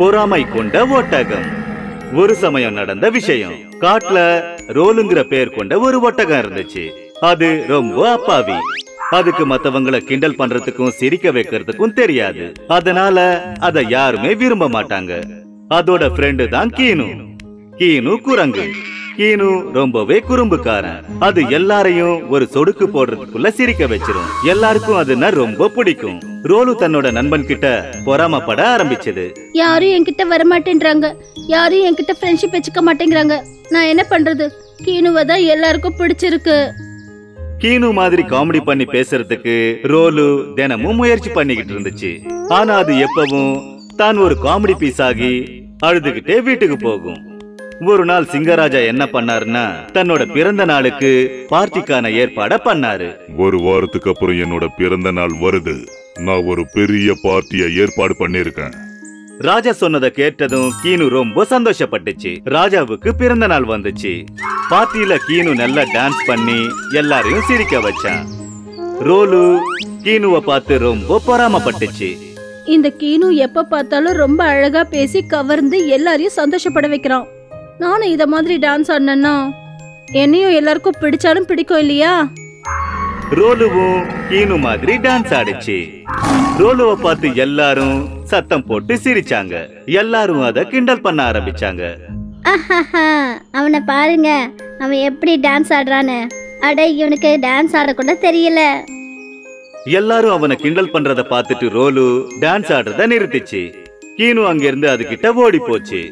பொறாமை கொண்ட ஒட்டகம். ஒரு சமயம் நடந்த விஷயம். காட்டுல ரோலுங்கிற பேர் கொண்ட ஒரு ஒட்டகம் இருந்துச்சு. அது ரொம்ப அப்பாவி. அதுக்கு மத்தவங்களை கிண்டல் பண்றதுக்கும் சிரிக்க வைக்கிறதுக்கும் தெரியாது. அதனால அத யாருமே விரும்ப மாட்டாங்க. அதோட ஃப்ரெண்டு தான் கீனு. கீனு குரங்கு. கீனு ரொம்பவே குறும்புக்காரன். அது எல்லாரையும் ஒரு சொடுக்கு போடுறதுக்குள்ள சிரிக்க வச்சிரும். எல்லாருக்கும் அதுன்னா ரொம்ப பிடிக்கும். ரோலு தன்னோட நண்பன் கிட்ட பொறாமப்பட ஆரம்பிச்சது. யாரும் என்கிட்ட வரமாட்டேன்றாங்க. யாரும் என்கிட்ட ஃப்ரெண்ட்ஷிப் வச்சுக்க மாட்டேங்கிறாங்க. நான் என்ன பண்றது? கீனுவை தான் எல்லாருக்கும் பிடிச்சிருக்கு. கீனு மாதிரி காமெடி பண்ணி பேசுறதுக்கு ரோலு தினமும் முயற்சி பண்ணிக்கிட்டு இருந்துச்சு. ஆனா அது எப்பவும் தான் ஒரு காமெடி பீஸ் ஆகி அழுதுகிட்டே வீட்டுக்கு போகும். ஒரு நாள் சிங்கராஜா என்ன பண்ணாருன்னா தன்னோட பிறந்த நாளுக்கு பார்ட்டிக்கான ஏற்பாட பண்ணாரு. ஒரு வாரத்துக்கு அப்புறம் என்னோட பிறந்த நாள் வருது. நான் ஒரு பெரிய பார்ட்டியை ஏற்பாடு பண்ணிருக்கேன் ராஜா சொன்னதை கேட்டதும் கீனு ரொம்ப சந்தோஷப்பட்டுச்சு. ராஜாவுக்கு பிறந்த நாள் வந்துச்சு. பார்ட்டியில கீனு நல்லா டான்ஸ் பண்ணி எல்லாரையும் சிரிக்க வச்சான். ரோலு கீனுவை பார்த்து ரொம்ப பொறாமப்பட்டுச்சு. இந்த கீனு எப்ப பார்த்தாலும் ரொம்ப அழகா பேசி கவர்ந்து எல்லாரையும் சந்தோஷப்பட வைக்கிறான். நானும் இத மாதிரி டான்ஸ் ஆடினேன்னா என்னையும் எல்லாருக்கும் பிடிச்சாலும் பிடிக்கும் இல்லையா? ரோலுவும் கீனு மாதிரி டான்ஸ் ஆடிச்சு. ரோலுவை பார்த்து எல்லாரும் சத்தம் போட்டு சிரிச்சாங்க. எல்லாரும் அத கிண்டல் பண்ண ஆரம்பிச்சாங்க. அவனை பாருங்க. அவன் எப்படி டான்ஸ் ஆடுறான்னு. அட இவனுக்கு டான்ஸ் ஆடக்கூட தெரியல. எல்லாரும் அவனை கிண்டல் பண்றத பார்த்துட்டு ரோலு டான்ஸ் ஆடுறத நிறுத்திச்சு. கீனு அங்கிருந்து அதுகிட்ட ஓடி போச்சு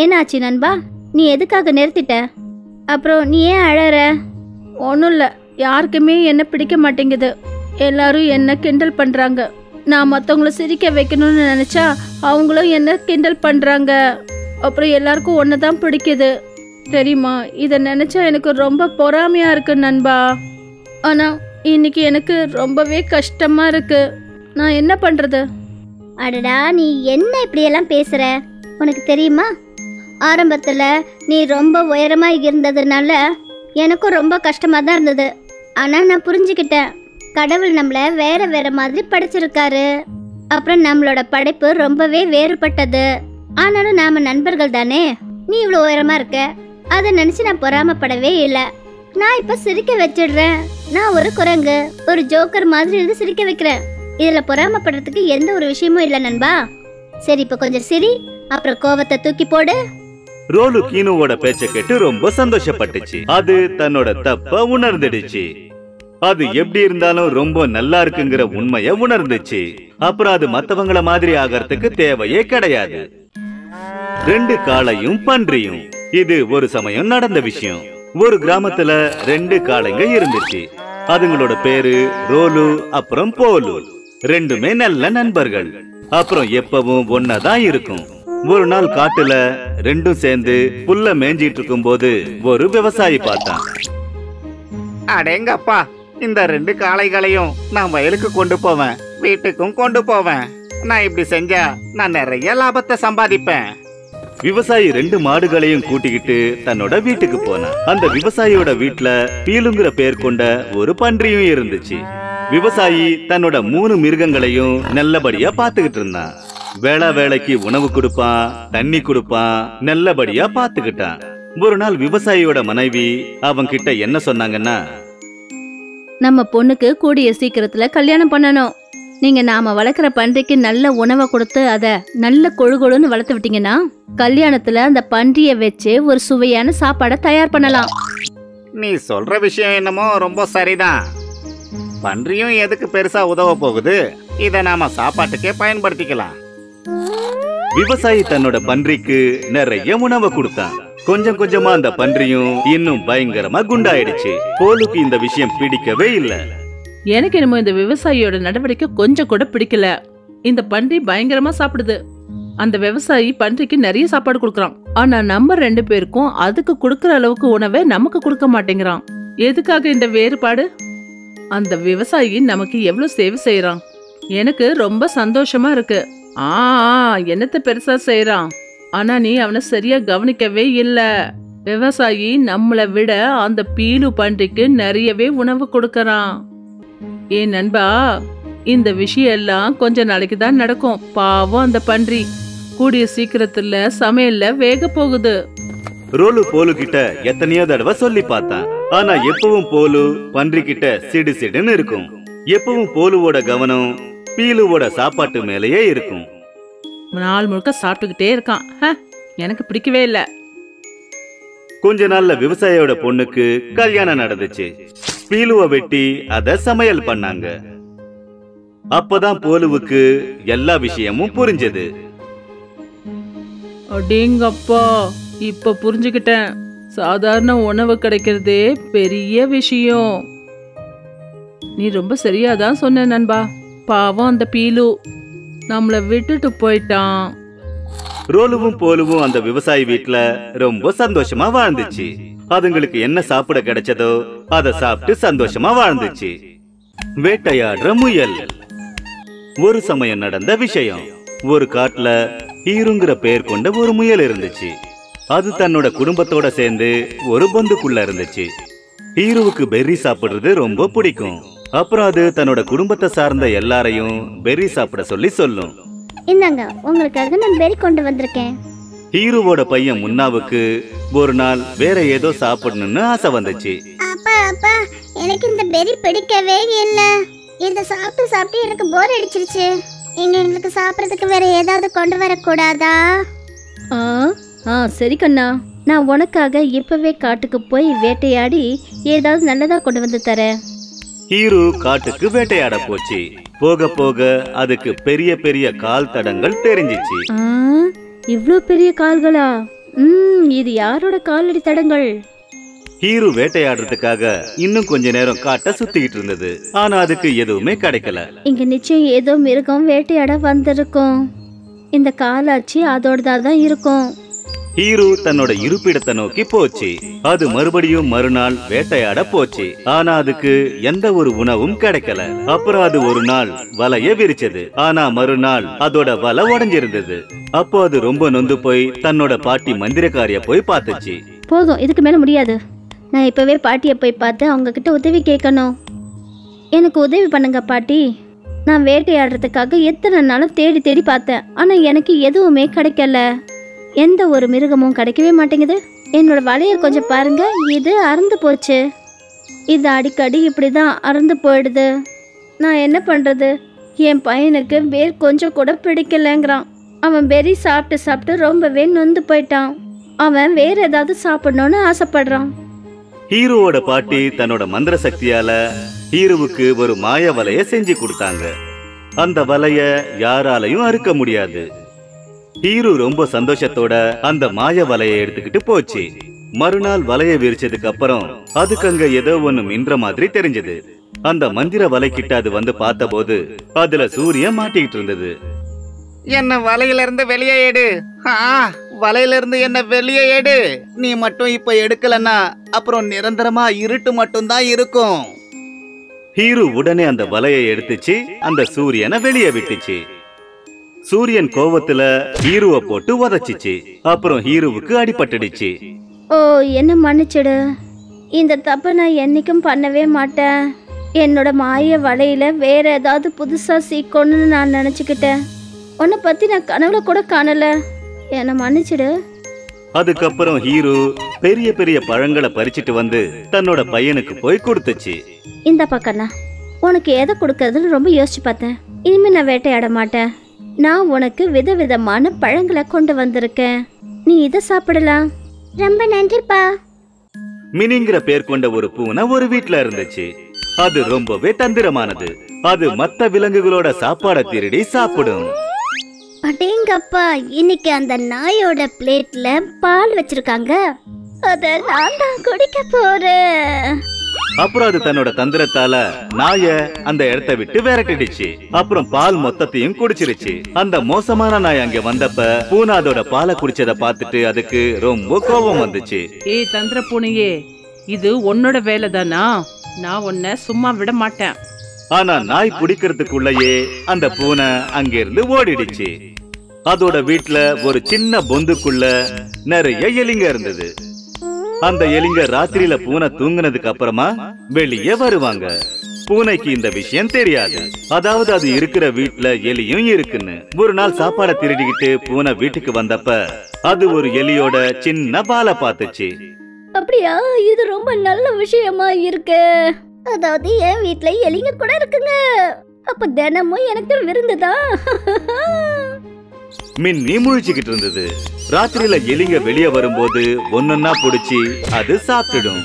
என்னாச்சு நண்பா? நீ எதுக்காக நிறுத்திட்ட? அப்புறம் நீ ஏன் அழற? ஒன்றும் இல்லை. யாருக்குமே என்ன பிடிக்க மாட்டேங்குது. எல்லாரும் என்ன கிண்டல் பண்றாங்க. நான் மற்றவங்கள சிரிக்க வைக்கணும்னு நினைச்சா அவங்களும் என்ன கிண்டல் பண்றாங்க. அப்புறம் எல்லாருக்கும் ஒன்று தான் பிடிக்குது. தெரியுமா? இதை நினைச்சா எனக்கு ரொம்ப பொறாமையா இருக்கு நண்பா. ஆனா இன்னைக்கு எனக்கு ரொம்பவே கஷ்டமா இருக்கு. நான் என்ன பண்றது? அடடா நீ என்ன இப்படியெல்லாம் பேசுற? உனக்கு தெரியுமா? ஆரம்பத்தில் நீ ரொம்ப உயரமாக இருந்ததுனால எனக்கும் ரொம்ப கஷ்டமாக தான் இருந்தது. ஆனால் நான் புரிஞ்சுக்கிட்டேன். கடவுள் நம்மளை வேற வேற மாதிரி படைச்சிருக்காரு. அப்புறம் நம்மளோட படைப்பு ரொம்பவே வேறுபட்டது. ஆனாலும் நாம நண்பர்கள் தானே? நீ இவ்வளோ உயரமா இருக்க. அதை நினச்சி நான் பொறாமப்படவே இல்லை. நான் இப்போ சிரிக்க வச்சிடுறேன். நான் ஒரு குரங்கு ஒரு ஜோக்கர் மாதிரி இருந்து சிரிக்க வைக்கிறேன். இதில் பொறாமப்படுறதுக்கு எந்த ஒரு விஷயமும் இல்லை நண்பா. சரி இப்போ கொஞ்சம் சிரி. அப்புறம் கோவத்தை தூக்கி போடு. ரோலு கீனுவோட பேச்ச கேட்டு ரொம்ப சந்தோஷப்பட்டுச்சு. அது தன்னோட தப்ப உணர்ந்துடுச்சு. அது எப்படி இருந்தாலும் ரொம்ப நல்லா இருக்குங்கிற உண்மைய உணர்ந்துச்சு. அப்புறம் அது மத்தவங்கள மாதிரி ஆகறதுக்கு தேவையே கிடையாது. ரெண்டு காளையும் பன்றியும். இது ஒரு சமயம் நடந்த விஷயம். ஒரு கிராமத்துல ரெண்டு காளைங்க இருந்துச்சு. அதுங்களோட பேரு ரோலு அப்புறம் போலு. ரெண்டுமே நல்ல நண்பர்கள். அப்புறம் எப்பவும் ஒன்னதான் இருக்கும். ஒரு நாள் காட்டுல ரெண்டும் சேர்ந்து புல்ல மேய்ஞ்சிட்டு இருக்கும்போது ஒரு விவசாயி பார்த்தான். அடேங்கப்பா இந்த ரெண்டு காளைகளையும் நான் வயலுக்கு கொண்டு போவேன் வீட்டுக்கும் கொண்டு போவேன். நான் இப்படி செஞ்சா நான் நிறைய லாபத்தை சம்பாதிப்பேன். விவசாயி ரெண்டு மாடுகளையும் கூட்டிக்கிட்டு தன்னோட வீட்டுக்கு போனான். அந்த விவசாயியோட வீட்ல பீலுங்கிற பேர் கொண்ட ஒரு பன்றியும் இருந்துச்சு. விவசாயி தன்னோட மூணு மிருகங்களையும் நல்லபடியா பாத்துக்கிட்டு இருந்தான். வேளா வேலைக்கு உணவு கொடுப்பான் தண்ணி கொடுப்பான் நல்லபடியா பாத்துக்கிட்டான் ஒரு நாள் விவசாயியோட மனைவி அவங்க கிட்ட என்ன சொன்னாங்கன்னா நம்ம பொண்ணுக்கு கூடிய சீக்கிரத்துல கல்யாணம் பண்ணணும். நீங்க நாம வளர்க்குற பன்றிக்கு நல்ல உணவை கொடுத்து அத நல்ல கொழு கொழுன்னு வளர்த்து விட்டீங்கன்னா கல்யாணத்துல அந்த பன்றிய வச்சு ஒரு சுவையான சாப்பாடை தயார் பண்ணலாம். நீ சொல்ற விஷயம் என்னமோ ரொம்ப சரிதான். பன்றியும் எதுக்கு பெருசா உதவ போகுது? இதை நாம சாப்பாட்டுக்கே பயன்படுத்திக்கலாம். விவசாயி தன்னோட பன்றிக்கு நிறைய உணவை கொடுத்தான். கொஞ்சம் கொஞ்சமா அந்த பன்றியும் இன்னும் பயங்கரமா குண்டாயிடுச்சு. போலுக்கு இந்த விஷயம் பிடிக்கவே இல்ல. எனக்கு என்னமோ இந்த விவசாயியோட நடவடிக்கை கொஞ்சம் கூட பிடிக்கல. இந்த பன்றி பயங்கரமா சாப்பிடுது. அந்த விவசாயி பன்றிக்கு நிறைய சாப்பாடு கொடுக்கறான். ஆனா நம்ம ரெண்டு பேருக்கும் அதுக்கு கொடுக்கற அளவுக்கு உணவை நமக்கு கொடுக்க மாட்டேங்கிறான். எதுக்காக இந்த வேறுபாடு? அந்த விவசாயி நமக்கு எவ்வளவு சேவை செய்யறான் எனக்கு ரொம்ப சந்தோஷமா இருக்கு. ஆ என்னத்தை என்னத்த பெருசா செய்யறான் ஆனா நீ அவனை சரியா கவனிக்கவே இல்ல. விவசாயி நம்மளை விட அந்த பீலு பன்றிக்கு நிறையவே உணவு கொடுக்கறான். ஏன் நண்பா இந்த விஷயம் எல்லாம் கொஞ்ச நாளைக்கு தான் நடக்கும். பாவம் அந்த பன்றி. கூடிய சீக்கிரத்துல சமையல்ல வேக போகுது. ரோலு போலு கிட்ட எத்தனையோ தடவை சொல்லி பார்த்தான் ஆனா எப்பவும் போலு பன்றி கிட்ட சிடு சிடுன்னு இருக்கும். எப்பவும் போலுவோட கவனம் பீலுவோட சாப்பாட்டு மேலேயே இருக்கும். நாள் முழுக்க சாப்பிட்டுக்கிட்டே இருக்கான். எனக்கு பிடிக்கவே இல்ல. கொஞ்ச நாள்ல விவசாயியோட பொண்ணுக்கு கல்யாணம் நடந்துச்சு. பீலுவ வெட்டி அத சமையல் பண்ணாங்க. அப்பதான் போலுவுக்கு எல்லா விஷயமும் புரிஞ்சது. அடேங்கப்பா இப்ப புரிஞ்சுக்கிட்டேன். சாதாரண உணவு கிடைக்கிறதே பெரிய விஷயம். நீ ரொம்ப சரியாதான் சொன்ன நண்பா. பாவம் அந்த பீலு நம்மளை விட்டுட்டு போயிட்டான். ரோலுவும் போலுவும் அந்த விவசாயி வீட்டுல ரொம்ப சந்தோஷமா வாழ்ந்துச்சு. அதுங்களுக்கு என்ன சாப்பிட கிடைச்சதோ அத சாப்பிட்டு சந்தோஷமா வாழ்ந்துச்சு. வேட்டையாடுற முயல். ஒரு சமயம் நடந்த விஷயம். ஒரு காட்டுல ஈருங்கிற பெயர் கொண்ட ஒரு முயல் இருந்துச்சு. அது தன்னோட குடும்பத்தோட சேர்ந்து ஒரு பந்துக்குள்ள இருந்துச்சு. ஈருவுக்கு பெர்ரி சாப்பிடுறது ரொம்ப பிடிக்கும். அப்புறம் அது தன்னோட குடும்பத்தை சார்ந்த எல்லாரையும் பெர்ரி சாப்பிட சொல்லி சொல்லும். இந்தாங்க உங்களுக்காக நான் பெரி கொண்டு வந்திருக்கேன். ஹீரோவோட பையன் முன்னாவுக்கு ஒரு நாள் வேற ஏதோ சாப்பிடணும்னு ஆசை வந்துச்சு. அப்பா அப்பா எனக்கு இந்த பெரி பிடிக்கவே இல்லை. இதை சாப்பிட்டு சாப்பிட்டு எனக்கு போர் அடிச்சிருச்சு. இங்க எங்களுக்கு சாப்பிட்றதுக்கு வேற ஏதாவது கொண்டு வரக்கூடாதா? ஆ ஆ சரி கண்ணா. நான் உனக்காக இப்பவே காட்டுக்கு போய் வேட்டையாடி ஏதாவது நல்லதா கொண்டு வந்து தரேன். ஹீரோ காட்டுக்கு வேட்டையாட போச்சு. போக போக அதுக்கு பெரிய பெரிய கால் தடங்கள் தெரிஞ்சிச்சு. இவ்ளோ பெரிய கால்களா? ம் இது யாரோட காலடி தடங்கள்? ஹீரோ வேட்டையாடுறதுக்காக இன்னும் கொஞ்ச நேரம் காட்ட சுத்திக்கிட்டு இருந்தது. ஆனா அதுக்கு எதுவுமே கிடைக்கல. இங்க நிச்சயம் ஏதோ மிருகம் வேட்டையாட வந்திருக்கும். இந்த காலாச்சி அதோடதா தான் இருக்கும். ஹீரோ தன்னோட இருப்பிடத்தை நோக்கி போச்சு. அது மறுபடியும் மறுநாள் வேட்டையாட போச்சு. ஆனா அதுக்கு எந்த ஒரு உணவும் கிடைக்கல. அப்புறம் அது ஒரு நாள் வலைய விரிச்சது. ஆனா மறுநாள் அதோட வலை உடஞ்சிருந்தது. அப்போ அது ரொம்ப நொந்து போய் தன்னோட பாட்டி மந்திரக்காரிய போய் பார்த்துச்சு. போதும் இதுக்கு மேல முடியாது. நான் இப்பவே பாட்டியை போய் பார்த்து அவங்க கிட்ட உதவி கேட்கணும். எனக்கு உதவி பண்ணுங்க பாட்டி. நான் வேட்டையாடுறதுக்காக எத்தனை நாளும் தேடி தேடி பார்த்தேன். ஆனா எனக்கு எதுவுமே கிடைக்கல. எந்த ஒரு மிருகமும் கிடைக்கவே மாட்டேங்குது. என்னோட வலையை கொஞ்சம் பாருங்க. இது அறுந்து போச்சு. இது அடிக்கடி இப்படி தான் அறுந்து போயிடுது. நான் என்ன பண்ணுறது என் பையனுக்கு வேர் கொஞ்சம் கூட பிடிக்கலங்கிறான். அவன் பெரி சாப்பிட்டு சாப்பிட்டு ரொம்பவே நொந்து போயிட்டான். அவன் வேற ஏதாவது சாப்பிடணும்னு ஆசைப்படுறான். ஹீரோவோட பாட்டி தன்னோட மந்திர சக்தியால ஹீரோவுக்கு ஒரு மாய வலைய செஞ்சு கொடுத்தாங்க. அந்த வலைய யாராலையும் அறுக்க முடியாது. ஹீரோ ரொம்ப சந்தோஷத்தோட அந்த மாய வலைய எடுத்துக்கிட்டு போச்சு. மறுநாள் வலைய விரிச்சதுக்கு அப்புறம் அதுக்கு அங்க ஏதோ ஒண்ணு மின்ற மாதிரி தெரிஞ்சது. அந்த மந்திர வலைக்கிட்ட அது வந்து பார்த்தபோது அதுல சூரியன் மாட்டிக்கிட்டு இருந்தது. என்ன வலையில இருந்து வெளியே எடு. ஆ வலையில இருந்து என்ன வெளியே எடு. நீ மட்டும் இப்ப எடுக்கலன்னா அப்புறம் நிரந்தரமா இருட்டு மட்டும் தான் இருக்கும். ஹீரோ உடனே அந்த வலையை எடுத்துச்சு அந்த சூரியனை வெளியே விட்டுச்சு. சூரியன் கோவத்துல ஹீரோவை போட்டு உதச்சிச்சு. அப்புறம் ஹீரோவுக்கு அடிபட்டுடுச்சு. ஓ என்ன மன்னிச்சிடு. இந்த தப்பை நான் என்னைக்கும் பண்ணவே மாட்டேன். என்னோட மாய வலையில வேற ஏதாவது புதுசா சீக்கணும்னு நான் நினச்சிக்கிட்டேன். உன்னை பத்தி நான் கனவுல கூட காணல. என்னை மன்னிச்சிடு. அதுக்கப்புறம் ஹீரோ பெரிய பெரிய பழங்களை பறிச்சிட்டு வந்து தன்னோட பையனுக்கு போய் கொடுத்துச்சு. இந்த பக்கண்ணா உனக்கு எதை கொடுக்கறதுன்னு ரொம்ப யோசிச்சு பார்த்தேன். இனிமே நான் வேட்டையாட மாட்டேன். நான் உனக்கு விதவிதமான பழங்களை கொண்டு வந்திருக்கேன். நீ இதை சாப்பிடலாம். ரொம்ப நன்றிப்பா. மினிங்கிற பேர் கொண்ட ஒரு பூனை ஒரு வீட்ல இருந்துச்சு. அது ரொம்பவே தந்திரமானது. அது மத்த விலங்குகளோட சாப்பாட திருடி சாப்பிடும். அடேங்கப்பா இன்னைக்கு அந்த நாயோட பிளேட்ல பால் வச்சிருக்காங்க. அத நான் தான் குடிக்க போறேன். அப்புறம் அது தன்னோட தந்திரத்தால நாய அந்த இடத்தை விட்டு விரட்டிடுச்சு. அப்புறம் பால் மொத்தத்தையும் குடிச்சிருச்சு. அந்த மோசமான நாய் அங்க வந்தப்ப பூனை அதோட பாலை குடிச்சத பார்த்துட்டு அதுக்கு ரொம்ப கோபம் வந்துச்சு. ஏய் தந்திர பூனையே இது உன்னோட வேலை தானா நான் உன்னை சும்மா விட மாட்டேன். ஆனா நாய் பிடிக்கிறதுக்குள்ளயே அந்த பூனை அங்கிருந்து ஓடிடுச்சு. அதோட வீட்ல ஒரு சின்ன பொந்துக்குள்ள நிறைய எலிங்க இருந்தது. அந்த எலிங்க ராத்திரியில பூனை தூங்குனதுக்கு அப்புறமா வெளியே வருவாங்க. பூனைக்கு இந்த விஷயம் தெரியாது. அதாவது அது இருக்கிற வீட்டுல எலியும் இருக்குன்னு. ஒரு நாள் சாப்பாடை திருடிக்கிட்டு பூனை வீட்டுக்கு வந்தப்ப அது ஒரு எலியோட சின்ன பாலை பார்த்துச்சு. அப்படியா? இது ரொம்ப நல்ல விஷயமா இருக்கு. அதாவது என் வீட்டுல எலிங்க கூட இருக்குங்க. அப்ப தினமும் எனக்கு விருந்துதான் மின்னி முழிச்சுக்கிட்டு இருந்தது. ராத்திரியில எலிங்க வெளியே வரும்போது ஒன்னொன்னா புடிச்சு அது சாப்பிட்டுடும்.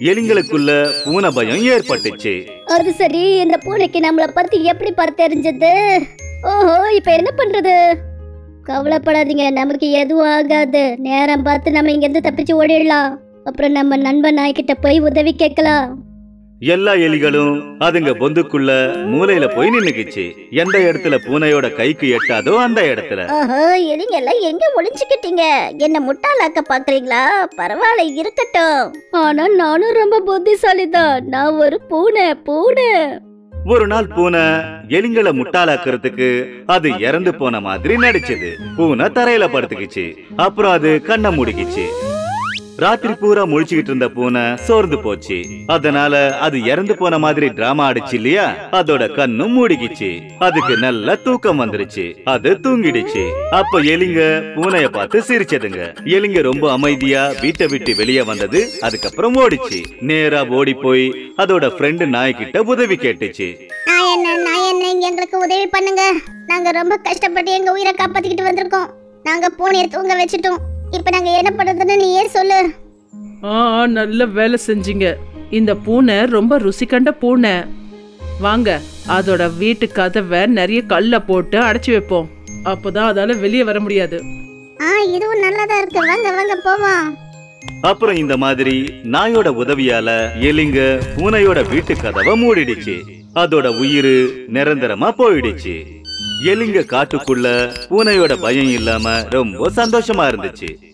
எலிங்களுக்குள்ள பூனை பயம் ஏற்பட்டுச்சு. அது சரி இந்த பூனைக்கு நம்மள பத்தி எப்படி பார்த்து தெரிஞ்சது? ஓஹோ இப்ப என்ன பண்றது? கவலைப்படாதீங்க நமக்கு எதுவும் ஆகாது. நேரம் பார்த்து நம்ம இங்க இருந்து தப்பிச்சு ஓடிடலாம். அப்புறம் நம்ம நண்பன் நாய்கிட்ட போய் உதவி கேட்கலாம். எல்லா எலிகளும் அதுங்க பொந்துக்குள்ள மூலையில போய் நின்னுக்குச்சு. எந்த இடத்துல பூனையோட கைக்கு எட்டாதோ அந்த இடத்துல. ஆஹா எலிங்க எல்லாம் எங்க ஒளிஞ்சுக்கிட்டீங்க? என்ன முட்டாளாக்க பாக்குறீங்களா? பரவாயில்ல இருக்கட்டும். ஆனா நானும் ரொம்ப புத்திசாலி தான் நான் ஒரு பூனை பூனை. ஒரு நாள் பூனை எலிங்களை முட்டாளாக்குறதுக்கு அது இறந்து போன மாதிரி நடிச்சது. பூனை தரையில படுத்துக்கிச்சு. அப்புறம் அது கண்ணை மூடிக்கிச்சு. ராத்திரி பூரா முழிச்சுக்கிட்டு இருந்த பூனை சோர்ந்து போச்சு. அதனால அது இறந்து போன மாதிரி டிராமா ஆடிச்சு இல்லையா? அதோட கண்ணும் மூடிக்கிச்சு. அதுக்கு நல்ல தூக்கம் வந்துருச்சு. அது தூங்கிடுச்சு. அப்ப எலிங்க பூனைய பார்த்து சிரிச்சதுங்க. எலிங்க ரொம்ப அமைதியா வீட்டை விட்டு வெளியே வந்தது. அதுக்கப்புறம் ஓடிச்சு. நேரா ஓடி போய் அதோட ஃப்ரெண்டு நாய்கிட்ட உதவி கேட்டுச்சு. எங்களுக்கு உதவி பண்ணுங்க. நாங்க ரொம்ப கஷ்டப்பட்டு எங்க உயிரை காப்பாத்திக்கிட்டு வந்திருக்கோம். நாங்க பூனையை தூங்க வச்சுட்டோம். இப்போ நாங்க என்ன பண்றதுன்னு நீயே சொல்லு. ஆ ஆ, நல்ல வேலை செஞ்சீங்க. இந்த பூனை ரொம்ப ருசி கண்ட பூனை. வாங்க அதோட வீட்டு கதவை நிறைய கல்ல போட்டு அடைச்சி வைப்போம். அப்போதான் அதால வெளியே வர முடியாது. ஆ இதுவும் நல்லதா இருக்கு. வாங்க வாங்க போவோம். அப்புறம் இந்த மாதிரி நாயோட உதவியால எலிங்க பூனையோட வீட்டு கதவை மூடிடுச்சு. அதோட உயிர் நிரந்தரமா போயிடுச்சு. எலிங்க காட்டுக்குள்ள பூனையோட பயம் இல்லாம ரொம்ப சந்தோஷமா இருந்துச்சு.